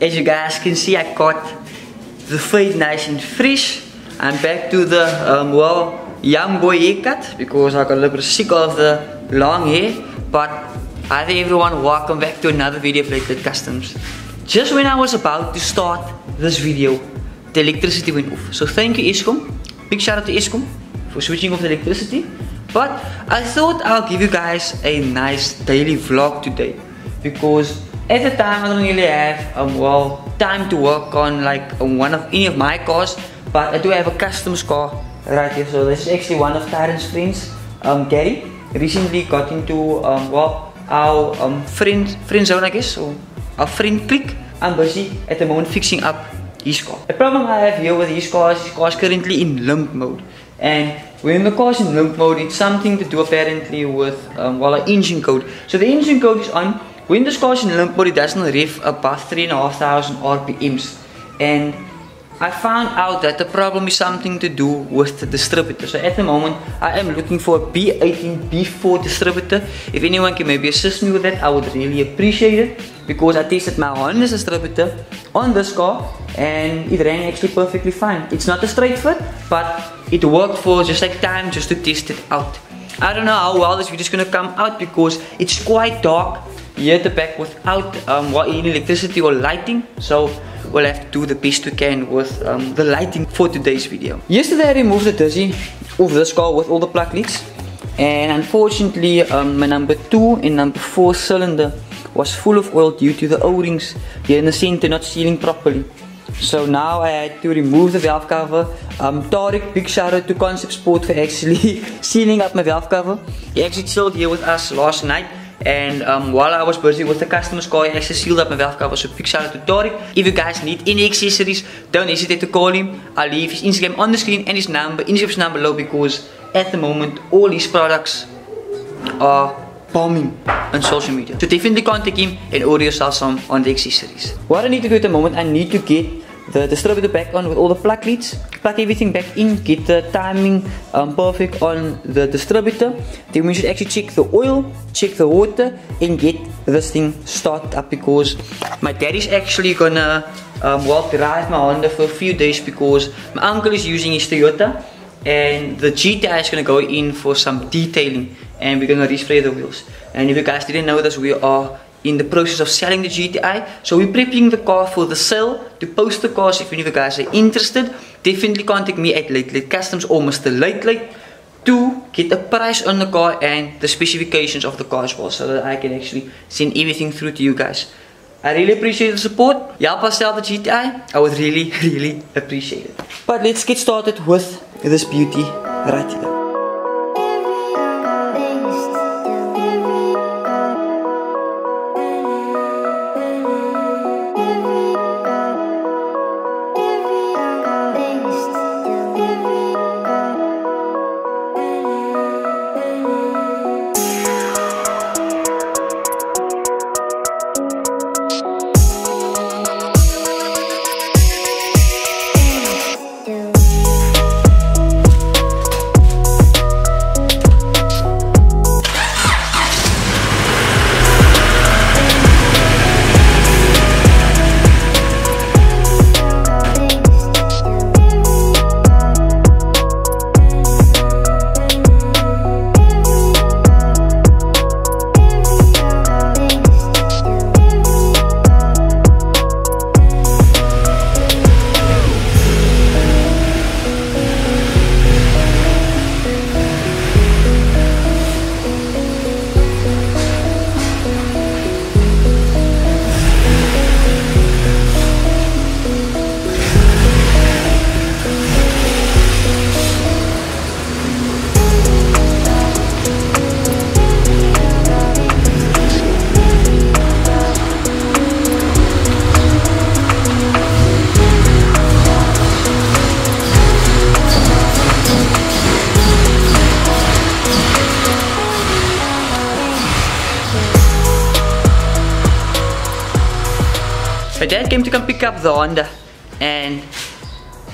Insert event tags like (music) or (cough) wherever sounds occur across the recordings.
as you guys can see I got the fade nice and fresh. I'm back to the um, well young boy haircut because I got a little bit sick of the long hair. But hi there everyone, welcome back to another video of Late Late Customs. Just when I was about to start this video, the electricity went off. So thank you Eskom. Big shout out to Eskom for switching off the electricity. But I thought I'll give you guys a nice daily vlog today because at the time I don't really have um, well time to work on like um, one of any of my cars but I do have a customs car right here. So this is actually one of Tyron's friends um, Gary. Recently got into um, well our um, friend friend zone I guess or our friend click I'm busy at the moment fixing up his car. The problem I have here with his car is his car is currently in limp mode. And when the car is in limp mode, it's something to do apparently with um, well, an engine code. So the engine code is on. The car's in it doesn't rev above 3,500 RPMs. And I found out that the problem is something to do with the distributor. So at the moment, I am looking for a B18, B4 distributor. If anyone can maybe assist me with that, I would really appreciate it. Because I tested my Honda distributor on this car and it ran actually perfectly fine. It's not a straight fit, but it worked for just like time just to test it out. I don't know how well this video is gonna come out because it's quite dark here at the back without um, any electricity or lighting. So we'll have to do the best we can with um, the lighting for today's video. Yesterday I removed the dizzy of this car with all the plug leads. And unfortunately um, my number 2 and number 4 cylinder was full of oil due to the o-rings here in the center not sealing properly. So now I had to remove the valve cover. Um, Tariq, big shout out to Concept Sport for actually (laughs) sealing up my valve cover. He actually chilled here with us last night. And um, while I was busy with the customer's car, he actually sealed up my valve cover. So big shout out to Tariq. If you guys need any accessories, don't hesitate to call him. I'll leave his Instagram on the screen and his number in the description below because at the moment all his products are bombing on social media. So definitely contact him and order yourself some on the accessories. What I need to do at the moment, I need to get the distributor back on with all the plug leads, plug everything back in, get the timing um, perfect on the distributor. Then we should actually check the oil, check the water, and get this thing started up because my dad is actually gonna um, well drive my Honda for a few days because my uncle is using his Toyota and the GTI is gonna go in for some detailing and we're gonna respray the wheels. And if you guys didn't know this, we are in the process of selling the GTI. So we're prepping the car for the sale to post the cars if any of you guys are interested. Definitely contact me at Late Late Customs or Mr. Late Late to get a price on the car and the specifications of the car as well so that I can actually send everything through to you guys. I really appreciate the support. Help us sell the GTI. I would really, (laughs) really appreciate it. But let's get started with this beauty right here. My dad came to come pick up the Honda and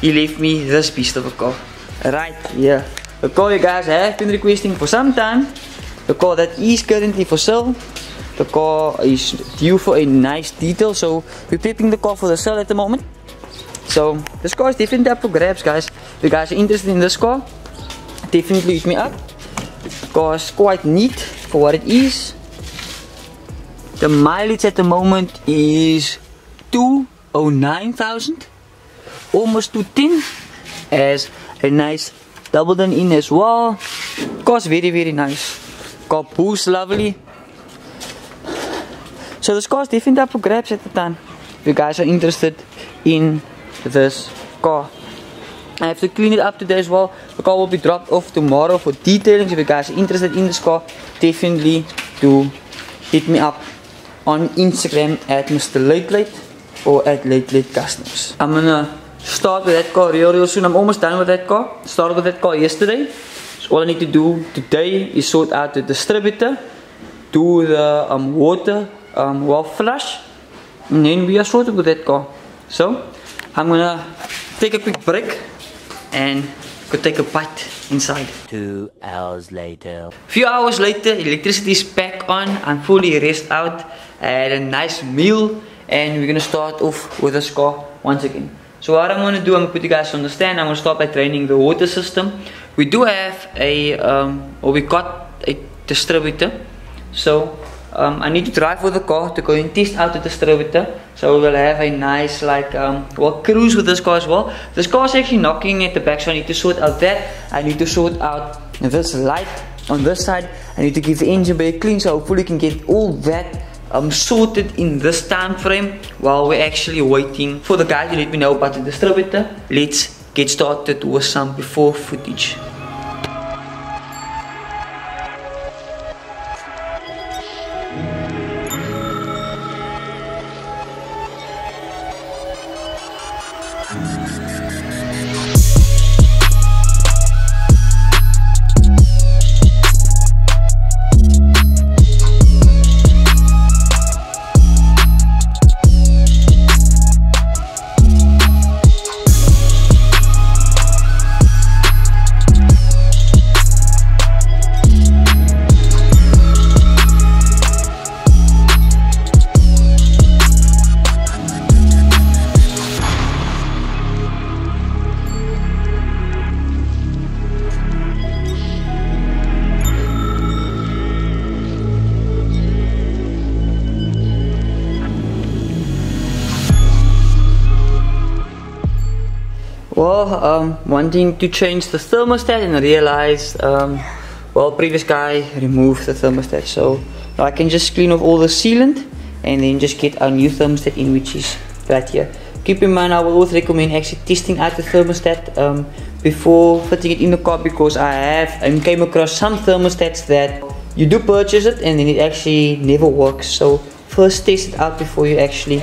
he left me this beast of a car. Right here. A car you guys have been requesting for some time. The car that is currently for sale. the car is due for a nice detail so we're prepping the car for the sale at the moment so this car is definitely up for grabs guys if you guys are interested in this car definitely hit me up the car is quite neat for what it is the mileage at the moment is 209,000 almost 210 as a nice double done in as well. Car's very very nice. Car boost lovely. So this car is definitely up for grabs at the time if you guys are interested in this car. I have to clean it up today as well. The car will be dropped off tomorrow for detailing so if you guys are interested in this car definitely do hit me up on Instagram at Mr. Late Late or at Late Late Customs. I'm gonna start with that car real real soon. I'm almost done with that car. Started with that car yesterday. So all I need to do today is sort out the distributor, do the um, water um, well flush, and then we are sorted with that car. So I'm gonna take a quick break and go take a bite inside. Two hours later. Few hours later, electricity is back on. I'm fully rest out. Had a nice meal and we're gonna start off with this car once again. So what I'm gonna do, I'm gonna put you guys to understand. I'm gonna start by training the water system. We do have a, um, or we got a distributor. So um, I need to drive with the car to go and test out the distributor. So we'll have a nice like um, well cruise with this car as well. This car is actually knocking at the back, so I need to sort out that. I need to sort out this light on this side. I need to give the engine bay clean, so hopefully we can get all that um, sorted in this time frame while we're actually waiting for the guy to let me know about the distributor. Let's get started with some before footage. Well, um, wanting to change the thermostat and I realized, um, well, previous guy removed the thermostat, so now I can just clean off all the sealant and then just get our new thermostat in, which is right here. Keep in mind, I will always recommend actually testing out the thermostat um, before fitting it in the car because I have I came across some thermostats that you do purchase it and then it actually never works. So first test it out before you actually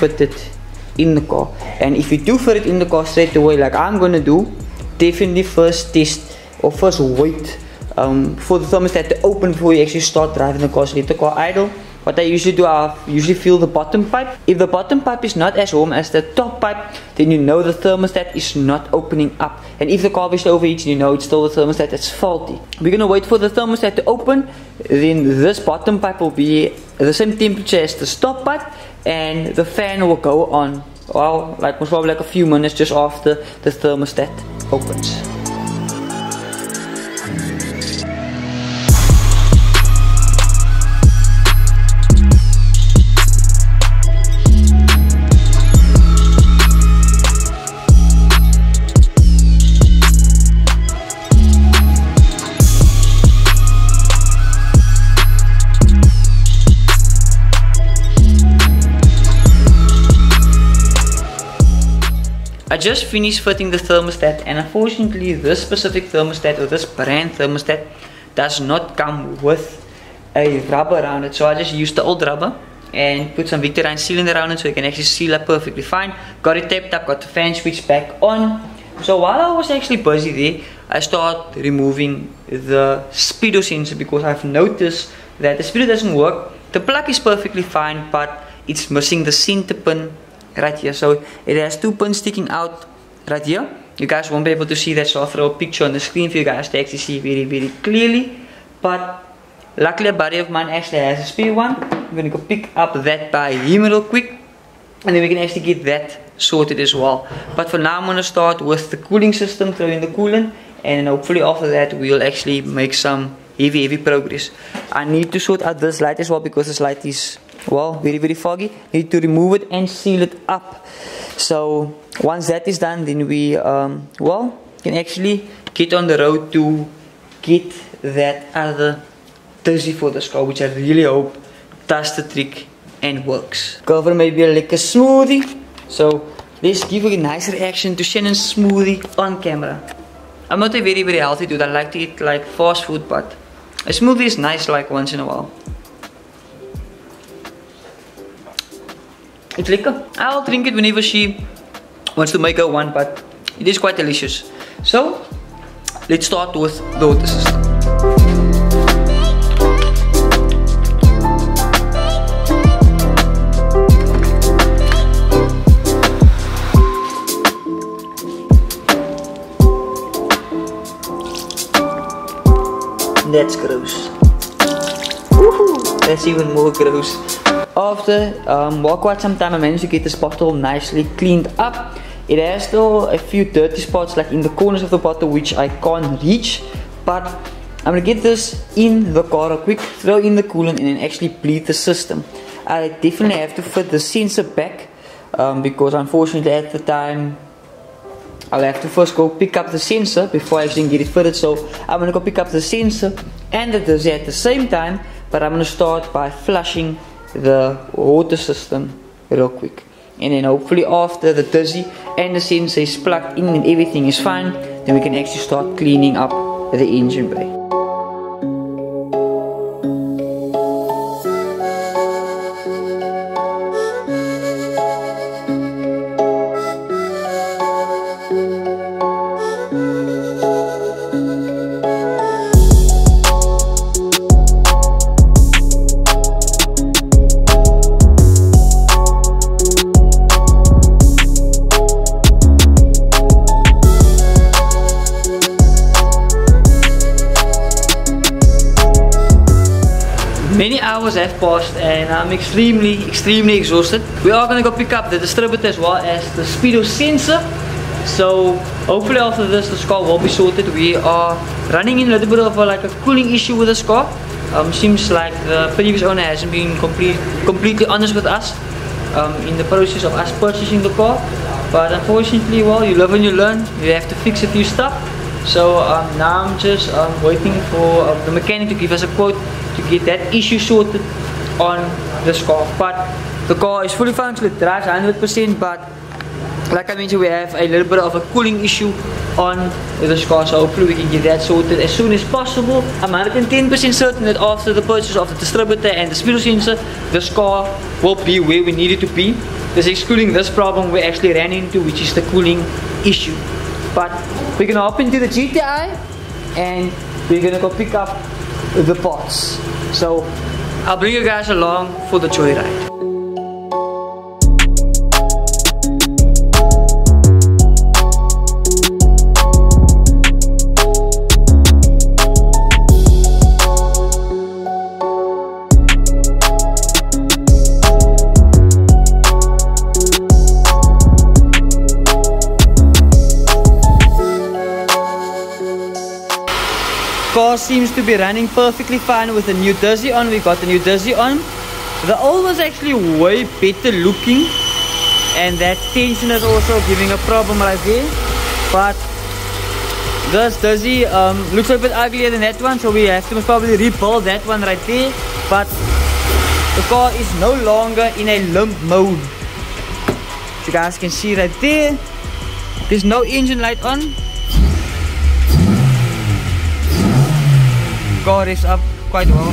fit it in the car. And if you do fit it in the car straight away like I'm gonna do definitely first test or first wait um, for the thermostat to open before you actually start driving the car. So let the car idle. What I usually do I usually feel the bottom pipe. If the bottom pipe is not as warm as the top pipe then you know the thermostat is not opening up. And if the car is overheats you know it's still the thermostat that's faulty. We're gonna wait for the thermostat to open. Then this bottom pipe will be the same temperature as the top pipe and the fan will go on well like most probably like a few minutes just after the thermostat opens just finished fitting the thermostat and unfortunately this specific thermostat or this brand thermostat does not come with a rubber around it so I just used the old rubber and put some Victor Reinz sealant around it so it can actually seal up perfectly fine. Got it taped up, got the fan switch back on. So while I was actually busy there I started removing the speedo sensor because I've noticed that the speedo doesn't work. The plug is perfectly fine but it's missing the center pin right here so it has two pins sticking out right here you guys won't be able to see that so I'll throw a picture on the screen for you guys to actually see very very clearly but luckily a buddy of mine actually has a spare one. I'm gonna go pick up that by him real quick. And then we can actually get that sorted as well. But for now I'm gonna start with the cooling system, throw in the coolant. And hopefully after that we'll actually make some heavy heavy progress. I need to sort out this light as well because this light is well very very foggy. Need to remove it and seal it up. So once that is done then we um, well can actually get on the road to get that other dizzy for this car which I really hope does the trick and works. Cover maybe like a smoothie. So let's give a nice reaction to Shannon's smoothie on camera. I'm not a very very healthy dude. I like to eat like fast food but a smoothie is nice like once in a while. It's lekker. I'll drink it whenever she wants to make her one but it is quite delicious. So let's start with the water system. That's gross. That's even more gross. After um, well, quite some time, I managed to get this bottle nicely cleaned up. It has still a few dirty spots like in the corners of the bottle which I can't reach. But I'm gonna get this in the car quick, throw in the coolant and then actually bleed the system. I definitely have to fit the sensor back um, because unfortunately at the time I'll have to first go pick up the sensor before I actually get it fitted. So I'm gonna go pick up the sensor and the dizzy at the same time, but I'm gonna start by flushing the water system real quick. And then hopefully after the dizzy and the sensor is plugged in and everything is fine, then we can actually start cleaning up the engine bay. Many hours have passed and I'm extremely, extremely exhausted. We are gonna go pick up the distributor as well as the speedo sensor. So hopefully after this the car will be sorted. We are running in a little bit of a, like a cooling issue with this car. Um, seems like the previous owner hasn't been complete, completely honest with us um, in the process of us purchasing the car. But unfortunately, well, you live and you learn. You have to fix a few stuff. So um, now I'm just um, waiting for uh, the mechanic to give us a quote to get that issue sorted on this car. But the car is fully functional, it drives 100% but like I mentioned we have a little bit of a cooling issue on this car so hopefully we can get that sorted as soon as possible. I'm 110% certain that after the purchase of the distributor and the speedo sensor this car will be where we need it to be. This excluding this problem we actually ran into which is the cooling issue. But we're gonna hop into the GTI and we're gonna go pick up the pots. So I'll bring you guys along for the joyride. Car seems to be running perfectly fine with the new Dizzy on. We got the new Dizzy on. The old one's actually way better looking. And that tension is also giving a problem right there. But this Dizzy um, looks a bit uglier than that one. So we have to probably rebuild that one right there. But the car is no longer in a limp mode. As you guys can see right there. There's no engine light on. Car is up quite well.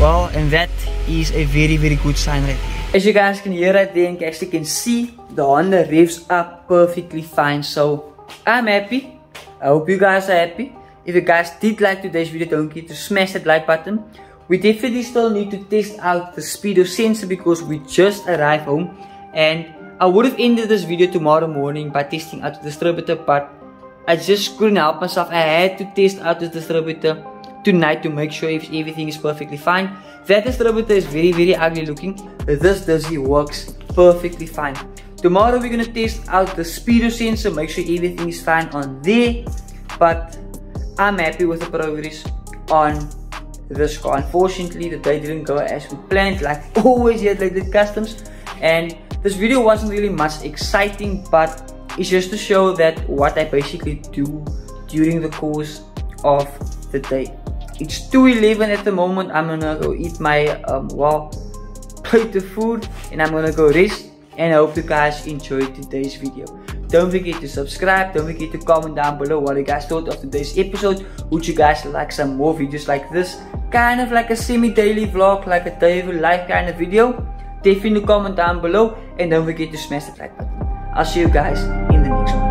Well, and that is a very, very good sign right. As you guys can hear right there, and actually can see the Honda revs up perfectly fine. So, I'm happy. I hope you guys are happy. If you guys did like today's video, don't forget to smash that like button. We definitely still need to test out the speedo sensor because we just arrived home and I would have ended this video tomorrow morning by testing out the distributor, but I just couldn't help myself. I had to test out the distributor tonight to make sure if everything is perfectly fine. That distributor is very very ugly looking. This Dizzy works perfectly fine. Tomorrow we're gonna test out the speedo sensor, make sure everything is fine on there. But I'm happy with the progress on this car. Unfortunately the day didn't go as we planned, like (laughs) always here like the customs. And this video wasn't really much exciting, but it's just to show that what I basically do during the course of the day. It's 2.11 at the moment. I'm gonna go eat my, um, well, plate of food and I'm gonna go rest. And I hope you guys enjoyed today's video. Don't forget to subscribe. Don't forget to comment down below what you guys thought of today's episode. Would you guys like some more videos like this? Kind of like a semi-daily vlog, like a daily life kind of video? Definitely comment down below. And don't forget to smash the like button. I'll see you guys in the next one.